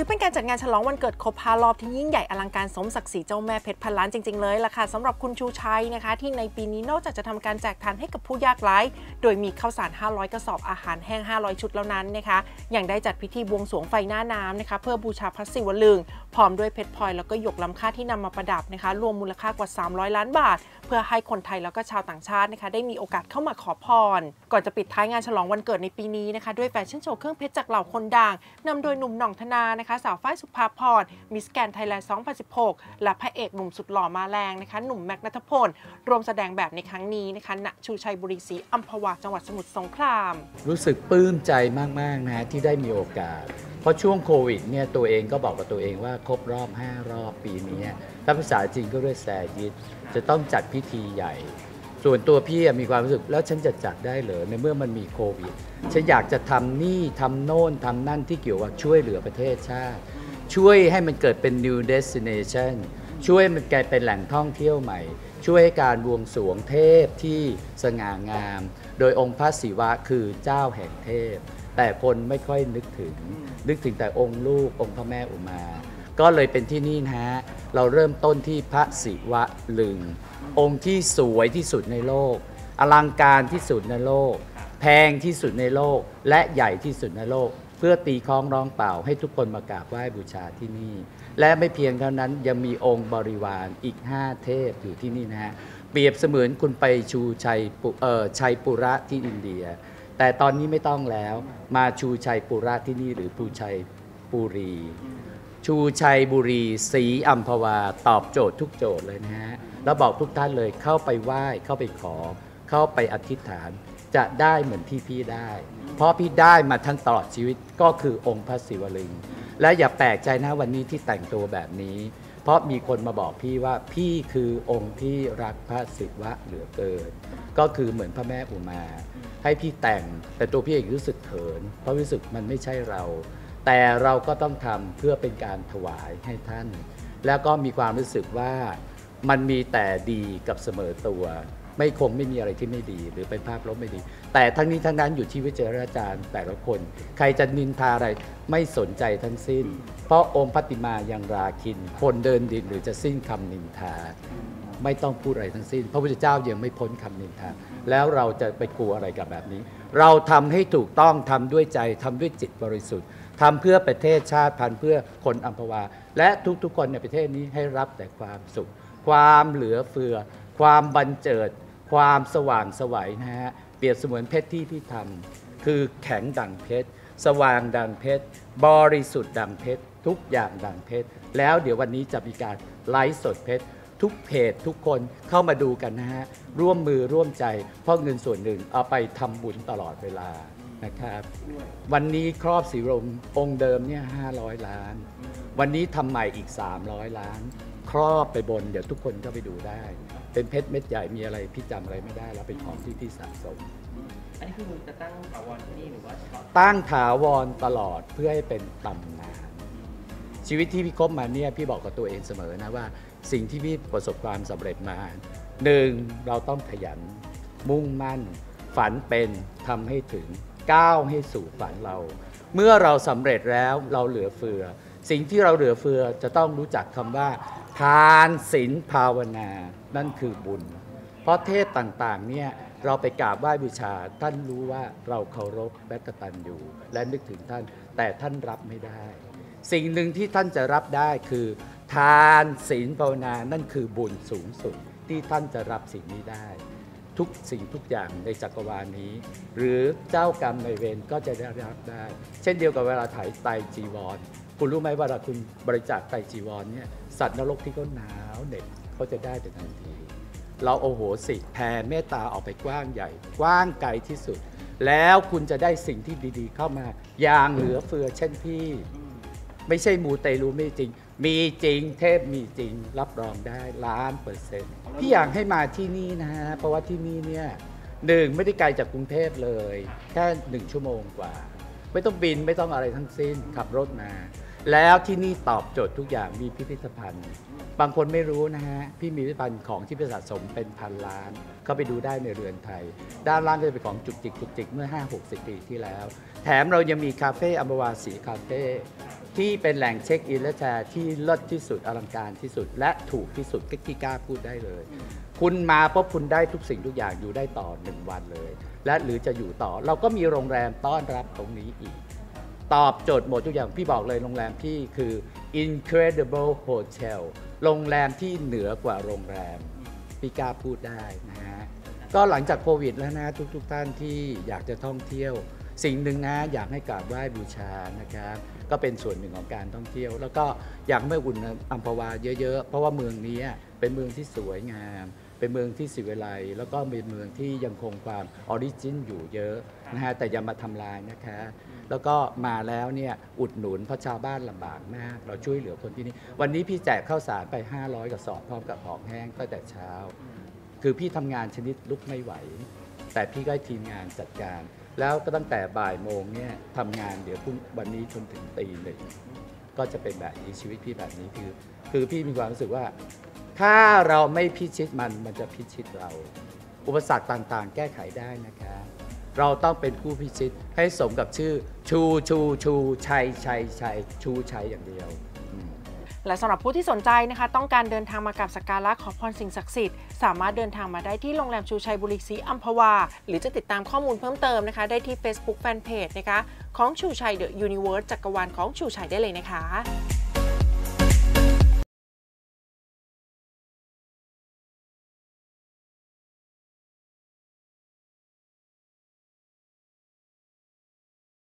ือเป็นการจัดงานฉลองวันเกิดครบ5รอบที่ยิ่งใหญ่อลังการสมศักดิ์ศรีเจ้าแม่เพชรพันล้านจริง ๆ เลยล่ะค่ะสำหรับคุณชูชัยนะคะ ที่ในปีนี้นอกจากจะทำการแจกทานให้กับผู้ยากไร้โดยมีข้าวสาร 500 กระสอบอาหารแห้ง 500 ชุดแล้วนั้นนะคะยังได้จัดพิธีบวงสรวงไฟหน้าน้ำนะคะ เพื่อบูชาพระศิวลึงค์ พร้อมด้วยเพชรพลอยแล้วก็หยกล้ำค่าที่นำมาประดับนะคะ รวมมูลค่ากว่า 300 ล้านบาท เพื่อให้คนไทยแล้วก็ชาวต่างชาตินะคะ ได้มีโอกาสเข้ามาขอพร ก่อนจะปิดท้ายงานฉลองวันเกิดในปีนี้นะคะ ด้วยแฟชั่นโชว์เครื่องเพชรจากเหล่าคนดังนำโดยหนุ่มหน่องธนานะคะสาวฝ้ายสุภาพรมิสแกนไทยแลนด์ 2016 และพระเอกหนุ่มสุดหล่อมาแรงนะคะหนุ่มแม็กนัทพลรวมแสดงแบบในครั้งนี้นะคะณชูชัยบุรีศรีอัมพวาจังหวัดสมุทรสงคราม รู้สึกปลื้มใจมาก ๆ นะฮะที่ได้มีโอกาส เพราะช่วงโควิดเนี่ยตัวเองก็บอกกับตัวเองว่าครบรอบ 5 รอบปีนี้ถ้าภาษาจีนก็เรียกแซยิดจะต้องจัดพิธีใหญ่ ส่วนตัวพี่มีความรู้สึกแล้วฉันจะจัดได้เหรอในเมื่อมันมีโควิด ฉันอยากจะทำนี่ทำโน่นทำนั่นที่เกี่ยวกับช่วยเหลือประเทศชาติ ช่วยให้มันเกิดเป็น new destination ช่วยมันกลายเป็นแหล่งท่องเที่ยวใหม่ ช่วยให้การบวงสรวงเทพที่สง่างาม โดยองค์พระศิวะคือเจ้าแห่งเทพ แต่คนไม่ค่อยนึกถึง นึกถึงแต่องค์ลูกองค์พระแม่อุมา ก็เลยเป็นที่นี่นะฮะ เราเริ่มต้นที่พระศิวะลึง องค์ที่สวยที่สุดในโลก อลังการที่สุดในโลก แพงที่สุดในโลก และใหญ่ที่สุดในโลก เพื่อตีคล้องร้องเป่าให้ทุกคนมากราบไหว้บูชาที่นี่ และไม่เพียงเท่านั้นยังมีองค์บริวารอีก 5 เทพอยู่ที่นี่นะฮะ เปรียบเสมือนคุณไปชูชัยปุเอ่อชัยปุระที่อินเดีย แต่ตอนนี้ไม่ต้องแล้ว มาชูชัยปุระที่นี่หรือปูชัยปุรี ชูชัยบุรีศรีอัมพวา ตอบโจทย์ทุกโจทย์เลยนะฮะแล้วบอกทุกท่านเลยเข้าไปไหว้เข้าไปขอ เข้าไปอธิษฐาน จะได้เหมือนที่พี่ได้ เพราะพี่ได้มาทั้งตลอดชีวิตก็คือองค์พระศิวลึง และอย่าแปลกใจนะวันนี้ที่แต่งตัวแบบนี้ เพราะมีคนมาบอกพี่ว่าพี่คือองค์ที่รักพระศิวะเหลือเกิน ก็คือเหมือนพระแม่อุมา ให้พี่แต่งแต่ตัวพี่เองรู้สึกเขิน เพราะรู้สึกมันไม่ใช่เรา แต่เราก็ต้องทำเพื่อเป็นการถวายให้ท่าน แล้วก็มีความรู้สึกว่ามันมีแต่ดีกับเสมอตัว ไม่คงไม่มีอะไรที่ไม่ดี หรือเป็นภาพลบไม่ดี แต่ทั้งนี้ทั้งนั้นอยู่ที่วิจารณญาณแต่ละคน ใครจะนินทาอะไรไม่สนใจทั้งสิ้น เพราะองค์ปฏิมายังราคิน คนเดินดินหรือจะสิ้นคำนินทา ไม่ต้องพูดอะไรทั้งสิ้น พระพุทธเจ้ายังไม่พ้นคำนินทา แล้วเราจะไปกลัวอะไรกับแบบนี้ เราทำให้ถูกต้องทำด้วยใจทำด้วยจิตบริสุทธิ์ ทำเพื่อประเทศชาติพันเพื่อคนอัมพวา และทุกๆคนในประเทศนี้ให้รับแต่ความสุข ความเหลือเฟือ ความบันเจิด ความสว่างสวัยนะฮะเปรียบเสมือนเพชรที่พี่ทำคือแข็งดังเพชร สว่างดังเพชร บริสุทธิ์ดังเพชร ทุกอย่างดังเพชร แล้วเดี๋ยววันนี้จะมีการไลฟ์สดเพชรทุกเพจทุกคนเข้ามาดูกันนะฮะ ร่วมมือร่วมใจ เพราะเงินส่วนหนึ่งเอาไปทำบุญตลอดเวลา นะครับวันนี้ครอบสีลมองค์เดิมเนี่ย500 ล้าน วันนี้ทำใหม่อีก 300 ล้าน ครอบไปบนเดี๋ยวทุกคนก็ไปดูได้ เป็นเพชรเม็ดใหญ่มีอะไรพี่จำอะไรไม่ได้แล้วเป็นของที่พี่สะสม อันนี้คือมึงจะตั้งถาวรที่นี่หรือว่าเฉพาะตั้งถาวรตลอดเพื่อให้เป็นตำนาน ชีวิตที่พี่คบมาเนี่ยพี่บอกกับตัวเองเสมอนะว่า สิ่งที่พี่ประสบความสำเร็จมาหนึ่งเราต้องขยันมุ่งมั่น ฝันเป็นทำให้ถึง ก้าวให้สู่ฝันเรา เมื่อเราสำเร็จแล้วเราเหลือเฟือ สิ่งที่เราเหลือเฟือจะต้องรู้จักคำว่า ทานศีลภาวนา นั่นคือบุญ เพราะเทพต่างๆเนี่ยเราไปกราบไหว้บูชา ท่านรู้ว่าเราเคารพและกตัญญูและนึกถึงท่าน แต่ท่านรับไม่ได้ สิ่งหนึ่งที่ท่านจะรับได้คือ ทานศีลภาวนานั่นคือบุญสูงสุดที่ท่านจะรับสิ่งนี้ได้ ทุกสิ่งทุกอย่างในจักรวาลนี้ หรือเจ้ากรรมในายเวรก็จะได้รับได้ เช่นเดียวกับเวลาถ่ายไตจีวร คุณรู้ไหมว่าเวลาคุณบริจาคไตจีวรเนี่ยสัตว์นรกที่เขาหนาวเหน็บเขาจะได้แต่ทันที เราโอโหสิแผ่เมตตาออกไปกว้างใหญ่ กว้างไกลที่สุด แล้วคุณจะได้สิ่งที่ดีๆ เข้ามาอย่างเหลือเฟือเช่นพี่ ไม่ใช่มูเตลูไม่จริง มีจริงเทพมีจริงรับรองได้ล้านเปอร์เซ็นต์พี่อยากให้มาที่นี่นะฮะเพราะว่าที่นี่เนี่ยหนึ่งไม่ได้ไกลจากกรุงเทพเลย แค่หนึ่งชั่วโมงกว่า ไม่ต้องบินไม่ต้องอะไรทั้งสิ้นขับรถมา แล้วที่นี่ตอบโจทย์ทุกอย่างมีพิพิธภัณฑ์ บางคนไม่รู้นะฮะ พี่มีพิพิธภัณฑ์ของที่เป็นสะสมเป็นพันล้าน เข้าไปดูได้ในเรือนไทย ด้านล่างก็จะเป็นของจุกจิกจุกจิกเมื่อ 5 60 ปีที่แล้ว แถมเรายังมีคาเฟ่อัมบวาสีคาเฟ่ ที่เป็นแหล่งเช็คอินและแชร์ที่เลิศที่สุดอลังการที่สุด และถูกที่สุดที่กล้าพูดได้เลย คุณมาปุ๊บคุณได้ทุกสิ่งทุกอย่างอยู่ได้ต่อหนึ่งวันเลย และหรือจะอยู่ต่อเราก็มีโรงแรมต้อนรับตรงนี้อีก ตอบโจทย์หมดทุกอย่างพี่บอกเลยโรงแรมพี่คือ incredible hotel โรงแรมที่เหนือกว่าโรงแรมพี่กล้าพูดได้นะฮะก็หลังจากโควิดแล้วนะทุกๆทท่านที่อยากจะท่องเที่ยว สิ่งหนึ่งนะอยากให้กราบไหว้บูชานะครับ ก็เป็นส่วนหนึ่งของการท่องเที่ยว แล้วก็อยากให้อุ่นอัมพวาเยอะๆ เพราะว่าเมืองนี้เป็นเมืองที่สวยงาม เป็นเมืองที่ศิวิไลซ์แล้วก็เป็นเมืองที่ยังคงความ original อยู่เยอะนะฮะแต่อย่ามาทำลายนะคะ แล้วก็มาแล้วเนี่ยอุดหนุนเพราะชาวบ้านลำบากมาก เราช่วยเหลือคนที่นี่ วันนี้พี่แจกข้าวสารไป 500กระสอบพร้อมกับของแห้งตั้งแต่เช้า คือพี่ทำงานชนิดลุกไม่ไหว แต่พี่ก็ทีมงานจัดการ แล้วก็ตั้งแต่บ่ายโมงเนี่ยทำงานเดี๋ยวพรุ่งวันนี้จนถึงตีหนึ่งก็จะเป็นแบบนี้ชีวิตพี่แบบนี้คือ คือพี่มีความรู้สึกว่า ถ้าเราไม่พิชิตมันมันจะพิชิตเรา อุปสรรคต่างๆ แก้ไขได้นะคะ เราต้องเป็นผู้พิชิตให้สมกับชื่อ ชูชูชูชัยชัยชัยชูชัยอย่างเดียว และสำหรับผู้ที่สนใจนะคะ ต้องการเดินทางมากับสักการะขอพรสิ่งศักดิ์สิทธิ์สามารถเดินทางมาได้ที่โรงแรมชูชัยบุรีศรีอัมพวา หรือจะติดตามข้อมูลเพิ่มเติมนะคะ ได้ที่ Facebook Fanpage นะคะของชูชัย The Uni verse จักรวาลของชูชัยได้เลยนะคะ